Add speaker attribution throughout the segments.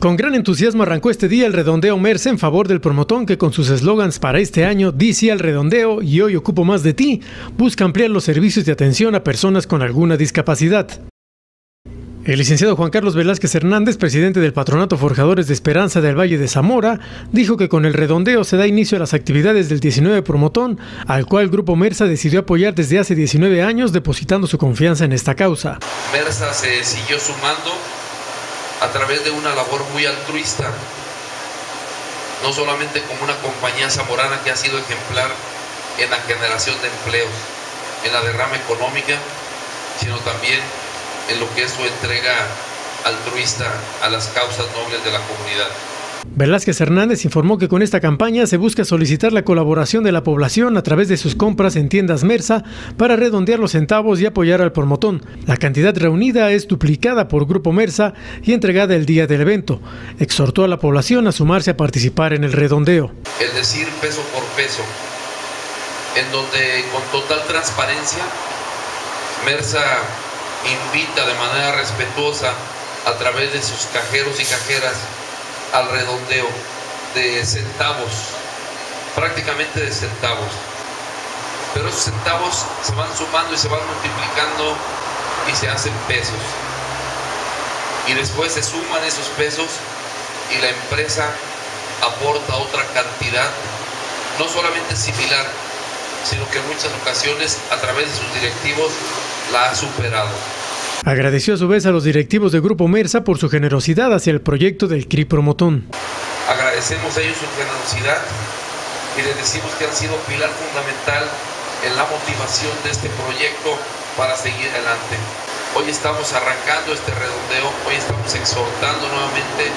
Speaker 1: Con gran entusiasmo arrancó este día el redondeo Merce en favor del promotón que con sus eslogans para este año dice al redondeo y hoy ocupo más de ti, busca ampliar los servicios de atención a personas con alguna discapacidad. El licenciado Juan Carlos Velázquez Hernández, presidente del Patronato Forjadores de Esperanza del Valle de Zamora, dijo que con el redondeo se da inicio a las actividades del 19 Promotón, al cual el Grupo Mersa decidió apoyar desde hace 19 años, depositando su confianza en esta causa.
Speaker 2: Mersa se siguió sumando a través de una labor muy altruista, no solamente como una compañía zamorana que ha sido ejemplar en la generación de empleos, en la derrama económica, sino también en lo que es su entrega altruista a las causas nobles de la comunidad.
Speaker 1: Velázquez Hernández informó que con esta campaña se busca solicitar la colaboración de la población a través de sus compras en tiendas Mersa para redondear los centavos y apoyar al promotón. La cantidad reunida es duplicada por Grupo Mersa y entregada el día del evento. Exhortó a la población a sumarse a participar en el redondeo.
Speaker 2: Es decir, peso por peso, en donde con total transparencia Mersa invita de manera respetuosa a través de sus cajeros y cajeras al redondeo de centavos, prácticamente de centavos. Pero esos centavos se van sumando y se van multiplicando y se hacen pesos. Y después se suman esos pesos y la empresa aporta otra cantidad, no solamente similar, sino que en muchas ocasiones a través de sus directivos la ha superado.
Speaker 1: Agradeció a su vez a los directivos del Grupo Mersa por su generosidad hacia el proyecto del CRI Promotón.
Speaker 2: Agradecemos a ellos su generosidad y les decimos que han sido pilar fundamental en la motivación de este proyecto para seguir adelante. Hoy estamos arrancando este redondeo, hoy estamos exhortando nuevamente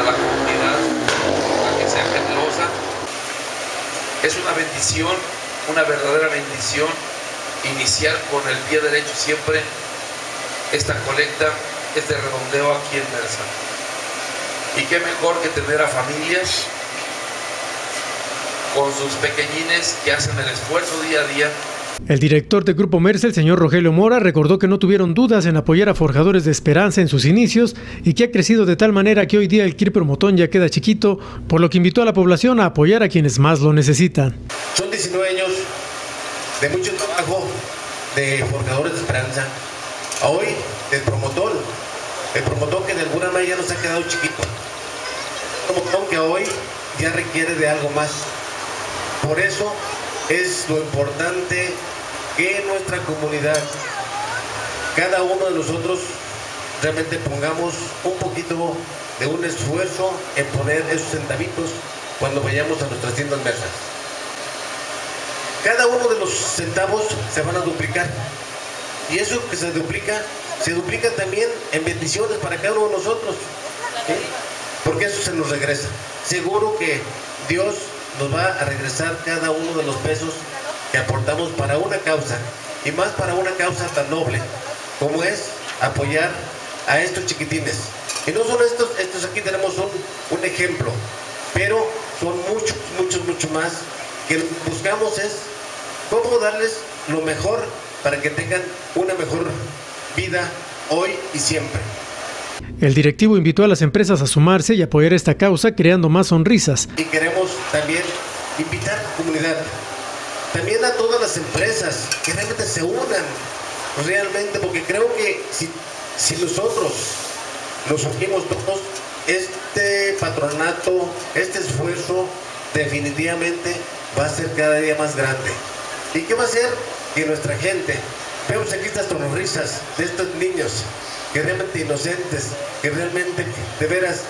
Speaker 2: a la comunidad a que sea generosa. Es una bendición, una verdadera bendición iniciar con el pie derecho siempre esta colecta, este redondeo aquí en Mersa. Y qué mejor que tener a familias con sus pequeñines que hacen el esfuerzo día a día
Speaker 1: el director del Grupo Mersa, el señor Rogelio Mora, recordó que no tuvieron dudas en apoyar a Forjadores de Esperanza en sus inicios y que ha crecido de tal manera que hoy día el CRI Promotón ya queda chiquito, por lo que invitó a la población a apoyar a quienes más lo necesitan.
Speaker 3: Son 19 años de mucho trabajo de Forjadores de Esperanza, hoy el promotor, el promotor que de alguna manera nos ha quedado chiquito, el promotor que hoy ya requiere de algo más. Por eso es lo importante que nuestra comunidad, cada uno de nosotros realmente pongamos un poquito de un esfuerzo en poner esos centavitos cuando vayamos a nuestras tiendas mesas. Cada uno de los centavos se van a duplicar. Y eso que se duplica, se duplica también en bendiciones para cada uno de nosotros. Porque eso se nos regresa. Seguro que Dios nos va a regresar cada uno de los pesos que aportamos para una causa. Y más para una causa tan noble como es apoyar a estos chiquitines. Y no solo estos, estos aquí tenemos un, un ejemplo, pero son muchos, muchos, muchos más que buscamos es cómo darles lo mejor para que tengan una mejor vida hoy y siempre.
Speaker 1: El directivo invitó a las empresas a sumarse y apoyar esta causa creando más sonrisas.
Speaker 3: Y queremos también invitar a la comunidad, también a todas las empresas que realmente se unan realmente, porque creo que si, si nosotros nos unimos todos, este patronato, este esfuerzo definitivamente va a ser cada día más grande. ¿Y qué va a hacer? Que nuestra gente, vemos aquí estas sonrisas de estos niños, que realmente inocentes, que realmente, de veras,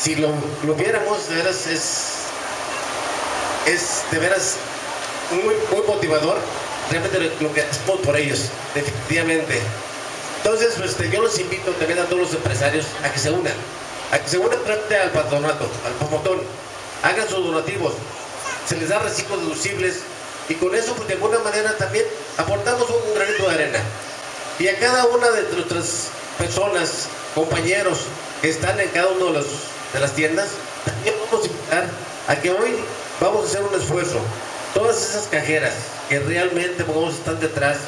Speaker 3: si lo, viéramos, de veras es, es de veras muy, muy motivador, realmente lo, que hacemos por ellos, definitivamente. Entonces, pues, yo los invito también a todos los empresarios a que se unan, a que se unan frente al patronato, al promotón, hagan sus donativos, se les da reciclos deducibles y con eso pues de alguna manera también aportamos un granito de arena. Y a cada una de nuestras personas, compañeros que están en cada uno de, de las tiendas, también vamos a invitar a que hoy vamos a hacer un esfuerzo. Todas esas cajeras que realmente vamos, están detrás,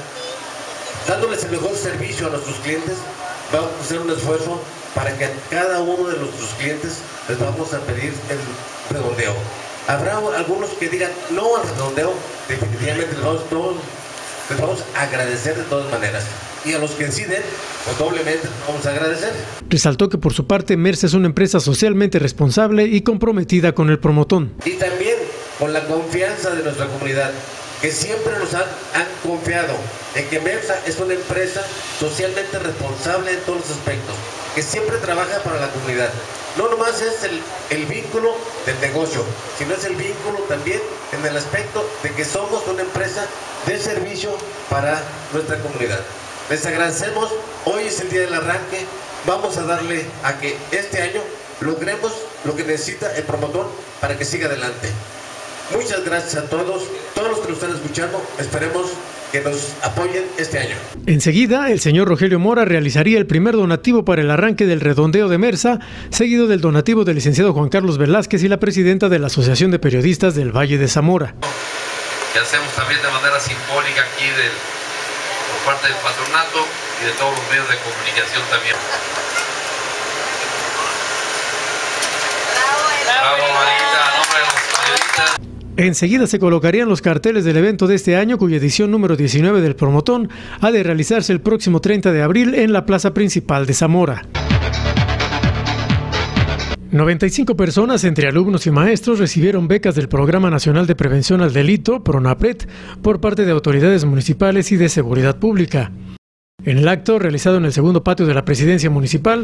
Speaker 3: dándoles el mejor servicio a nuestros clientes, vamos a hacer un esfuerzo para que a cada uno de nuestros clientes les vamos a pedir el redondeo. Habrá algunos que digan no al redondeo, definitivamente les vamos, todos, les vamos a agradecer de todas maneras. Y a los que deciden, pues doblemente les vamos a agradecer.
Speaker 1: Resaltó que por su parte Mersa es una empresa socialmente responsable y comprometida con el promotón.
Speaker 3: Y también con la confianza de nuestra comunidad que siempre nos han, han, confiado en que MERSA es una empresa socialmente responsable en todos los aspectos, que siempre trabaja para la comunidad. No nomás es el, el vínculo del negocio, sino es el vínculo también en el aspecto de que somos una empresa de servicio para nuestra comunidad. Les agradecemos, hoy es el día del arranque, vamos a darle a que este año logremos lo que necesita el promotor para que siga adelante. Muchas gracias a todos, todos los que nos están escuchando, esperemos que nos apoyen este año.
Speaker 1: Enseguida, el señor Rogelio Mora realizaría el primer donativo para el arranque del redondeo de Mersa, seguido del donativo del licenciado Juan Carlos Velázquez y la presidenta de la Asociación de Periodistas del Valle de Zamora.
Speaker 2: Que hacemos también de manera simbólica aquí del, por parte del patronato y de todos los medios de comunicación también. Bravo, Bravo Marita, a nombre de los periodistas.
Speaker 1: Enseguida se colocarían los carteles del evento de este año, cuya edición número 19 del Promotón ha de realizarse el próximo 30 de abril en la plaza principal de Zamora. 95 personas, entre alumnos y maestros, recibieron becas del Programa Nacional de Prevención al Delito, PRONAPRED, por parte de autoridades municipales y de seguridad pública. En el acto, realizado en el segundo patio de la presidencia municipal,